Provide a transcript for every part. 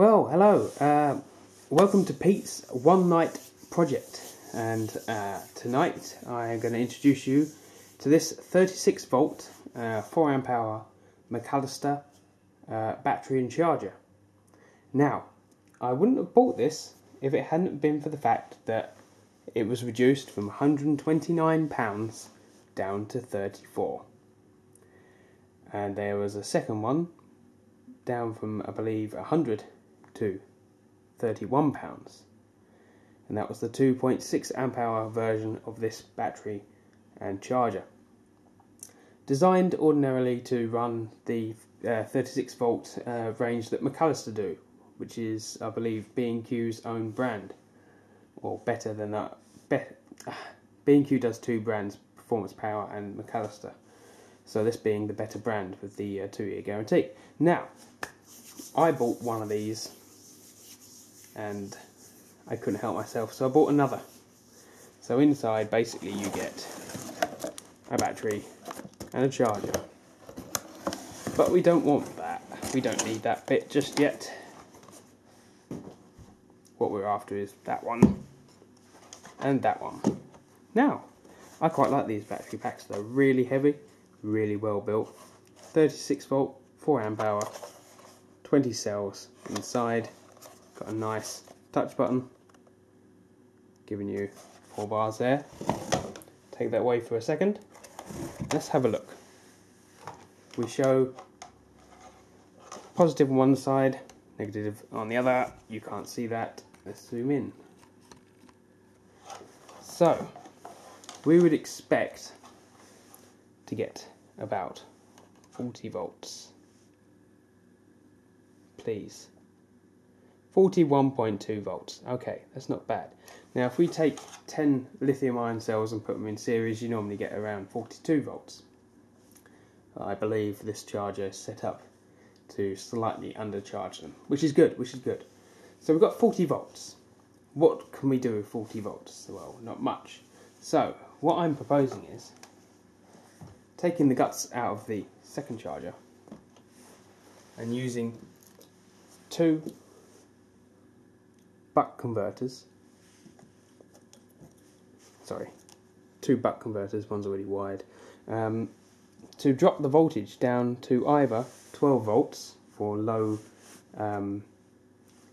Well, hello. Uh, welcome to Pete's One Night Project. And uh, tonight I am going to introduce you to this 36 volt, uh, 4 amp hour Macallister uh, battery and charger. Now, I wouldn't have bought this if it hadn't been for the fact that it was reduced from £129 down to 34 and there was a second one down from I believe 100 to 31 pounds. And that was the 2.6 amp hour version of this battery and charger. Designed ordinarily to run the uh, 36 volt uh, range that Macallister do which is I believe B&Q's own brand. Or better than that Be- B&Q does two brands Performance Power and Macallister. So this being the better brand with the uh, two-year guarantee. Now, I bought one of these, and I couldn't help myself, so I bought another. So inside, basically, you get a battery and a charger. But we don't want that. We don't need that bit just yet. What we're after is that one and that one. Now, I quite like these battery packs. They're really heavy really well built. 36 volt, 4 amp hour, 20 cells inside. Got a nice touch button, giving you four bars there. Take that away for a second. Let's have a look. We show positive on one side, negative on the other. You can't see that. Let's zoom in. So, we would expect to get about 40 volts. Please. 41.2 volts. Okay, that's not bad. Now, if we take 10 lithium ion cells and put them in series, you normally get around 42 volts. I believe this charger is set up to slightly undercharge them, which is good, which is good. So we've got 40 volts. What can we do with 40 volts? Well, not much. So, what I'm proposing is taking the guts out of the second charger and using two buck converters. Sorry two buck converters one's already wired. Um, to drop the voltage down to either 12 volts for low um,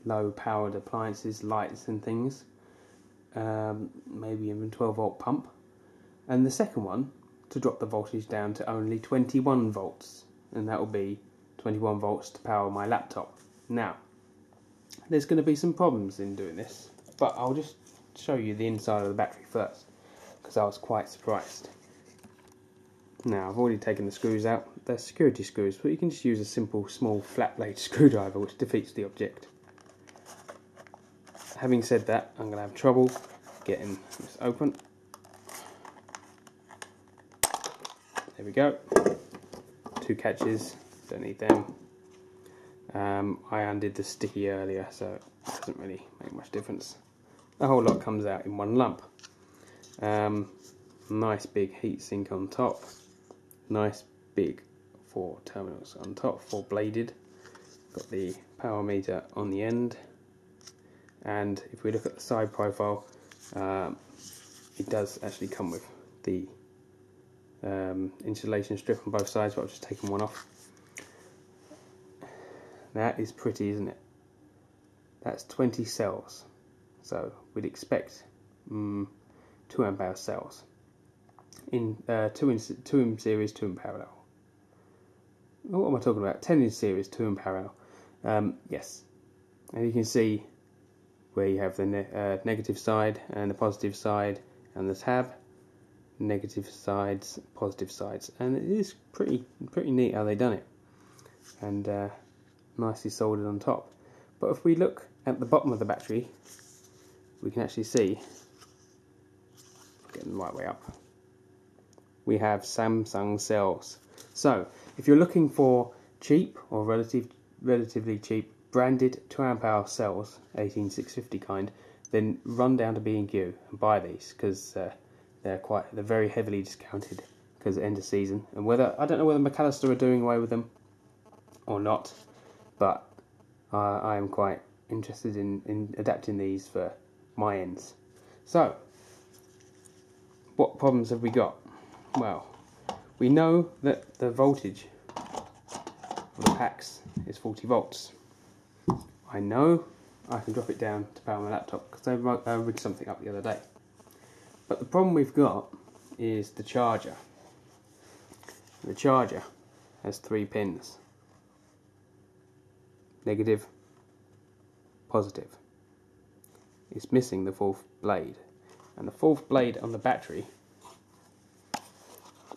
low powered appliances lights and things um, maybe even 12 volt pump. And the second one to drop the voltage down to only 21 volts. And that will be 21 volts to power my laptop. Now, there's going to be some problems in doing this, but I'll just show you the inside of the battery first because I was quite surprised. Now, I've already taken the screws out. They're security screws, but you can just use a simple small flat blade screwdriver which defeats the object. Having said that, I'm going to have trouble getting this open There we go. Two catches, don't need them. Um, I undid the sticky earlier, so it doesn't really make much difference. The whole lot comes out in one lump. Um, nice big heatsink on top. Nice big four terminals on top, four bladed. Got the power meter on the end. And if we look at the side profile, um, it does actually come with the um, insulation strip on both sides, but I've just taken one off. That is pretty, isn't it? That's 20 cells. So we'd expect um, 2 amp hour cells. In uh, two in two in series, two in parallel. What am I talking about? 10 in series, two in parallel. Um, yes, and you can see where you have the ne uh, negative side and the positive side and the tab negative sides, positive sides, and it is pretty pretty neat how they've done it, and uh, nicely soldered on top. But if we look at the bottom of the battery, we can actually see, getting the right way up, we have Samsung cells. So if you're looking for cheap or relative relatively cheap branded 2 amp hour cells, 18650 kind, then run down to B&Q and buy these because uh, they're quite they're very heavily discounted because end of season. And whether I don't know whether Macallister are doing away with them or not, but uh, I am quite interested in, in adapting these for my ends. So, what problems have we got? Well, we know that the voltage of the packs is 40 volts. I know I can drop it down to power my laptop because I rigged something up the other day. But the problem we've got is the charger. The charger has three pins. Negative, positive. It's missing the fourth blade. And the fourth blade on the battery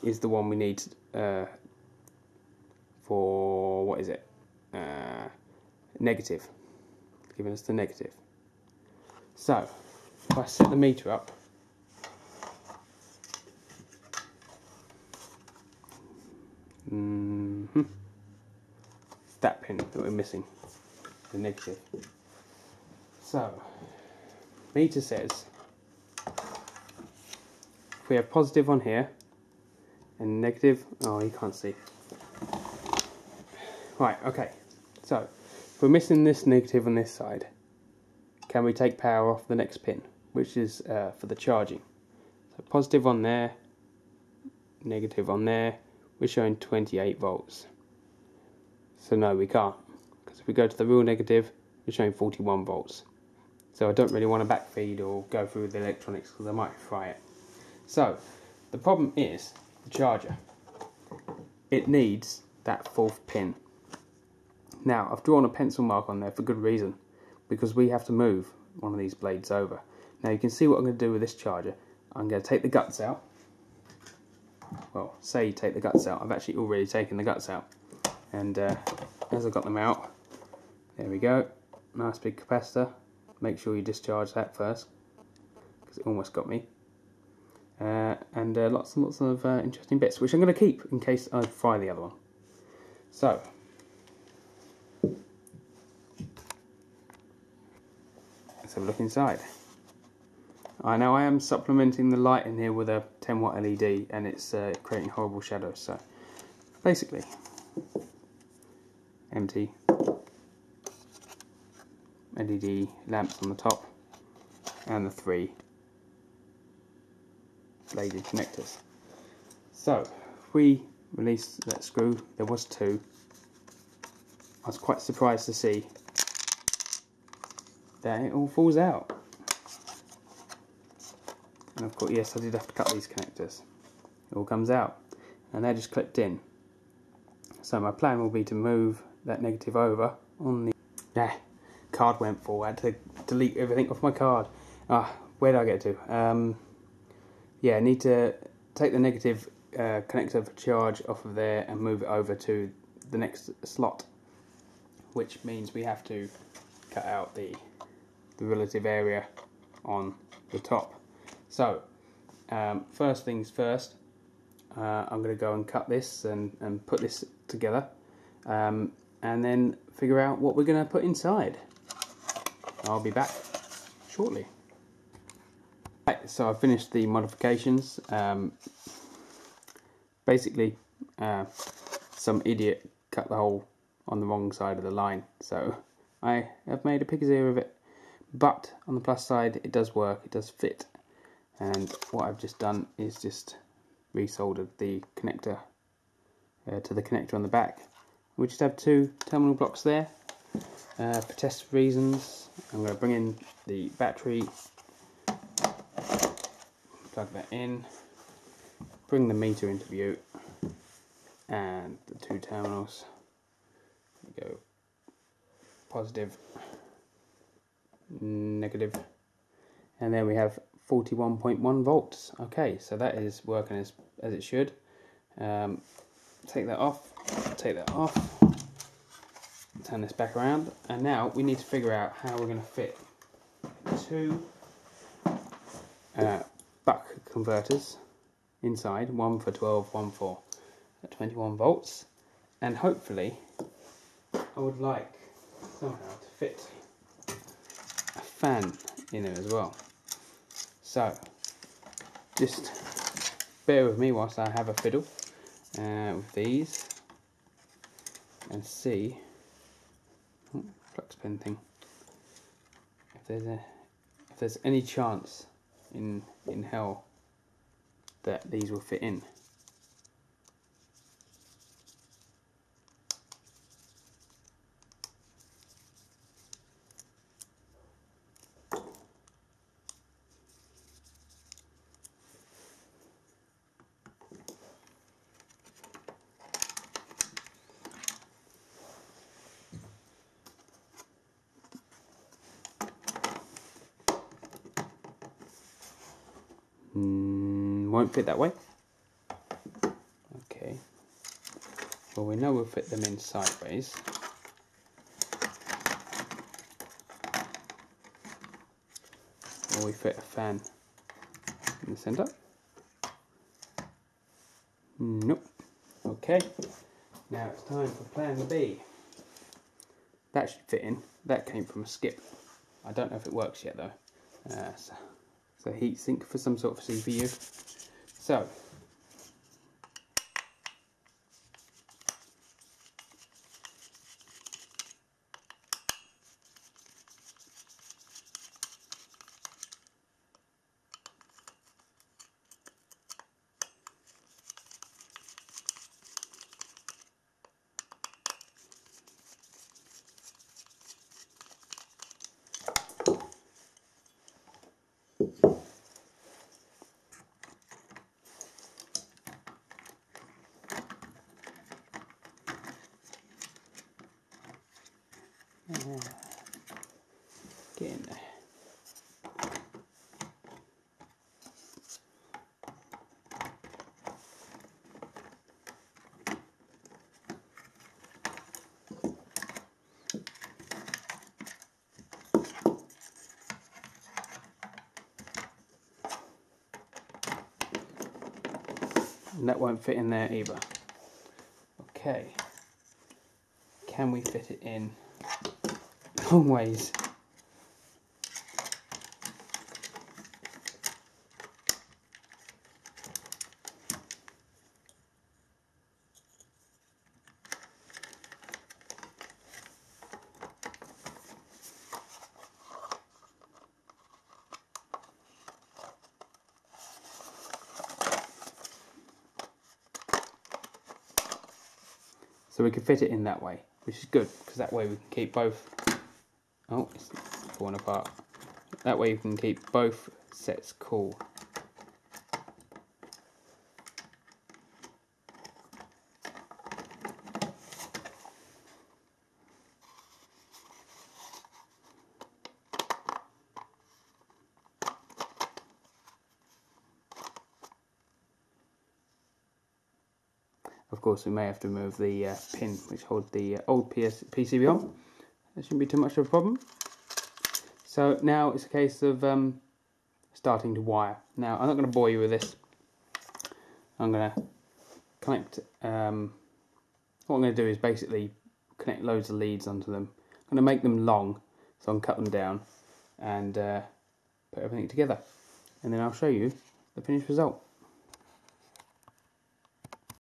is the one we need uh, for, what is it? Uh, negative. Giving us the negative. So, if I set the meter up, Mm -hmm. That pin that we're missing, the negative. So, meter says if we have positive on here and negative, oh you can't see. Right, okay. So, if we're missing this negative on this side, can we take power off the next pin, which is uh, for the charging? So positive on there, negative on there, we're showing 28 volts. So no, we can't. Because if we go to the real negative, we're showing 41 volts. So I don't really want to backfeed or go through the electronics because I might fry it. So, the problem is the charger. It needs that fourth pin. Now, I've drawn a pencil mark on there for good reason. Because we have to move one of these blades over. Now you can see what I'm going to do with this charger. I'm going to take the guts out well, say you take the guts out. I've actually already taken the guts out. And uh, as I got them out, there we go. Nice big capacitor. Make sure you discharge that first, because it almost got me. Uh, and uh, lots and lots of uh, interesting bits, which I'm going to keep in case I fry the other one. So, let's have a look inside. I know I am supplementing the light in here with a 10 watt LED and it's uh, creating horrible shadows so basically empty LED lamps on the top and the three bladed connectors. So we release that screw, there was two. I was quite surprised to see that it all falls out. And of course, yes, I did have to cut these connectors. It all comes out. And they're just clipped in. So my plan will be to move that negative over on the... Yeah, card went full. I had to delete everything off my card. Ah, where did I get to? Um, yeah, I need to take the negative uh, connector for charge off of there and move it over to the next slot. Which means we have to cut out the, the relative area on the top. So, um, first things first, uh, I'm going to go and cut this and, and put this together um, and then figure out what we're going to put inside. I'll be back shortly. Right, so I've finished the modifications. Um, basically, uh, some idiot cut the hole on the wrong side of the line, so I have made a pig's ear of it. But on the plus side, it does work, it does fit and what I've just done is just resoldered the connector uh, to the connector on the back. We just have two terminal blocks there uh, for test reasons. I'm going to bring in the battery, plug that in, bring the meter into view and the two terminals We go positive, negative, and then we have 41.1 volts. Okay, so that is working as, as it should. Um, take that off, take that off, turn this back around, and now we need to figure out how we're going to fit two uh, buck converters inside, one for 12, one for 21 volts, and hopefully I would like somehow to fit a fan in there as well. So, just bear with me whilst I have a fiddle uh, with these and see. Oh, plug saucepan thing. If there's a, if there's any chance in in hell that these will fit in. Mm, won't fit that way. Okay. Well, we know we'll fit them in sideways. Or we fit a fan in the centre. Nope. Okay. Now it's time for plan B. That should fit in. That came from a skip. I don't know if it works yet though. Uh, so so heat sink for some sort of CPU. So Get in there. And that won't fit in there either. Okay. Can we fit it in long ways? So we can fit it in that way, which is good because that way we can keep both. Oh, it's falling apart. That way you can keep both sets cool. Course, we may have to remove the uh, pin which holds the uh, old PS PCB on. That shouldn't be too much of a problem. So now it's a case of um, starting to wire. Now, I'm not going to bore you with this. I'm going to connect, um, what I'm going to do is basically connect loads of leads onto them. I'm going to make them long, so I can cut them down and uh, put everything together. And then I'll show you the finished result.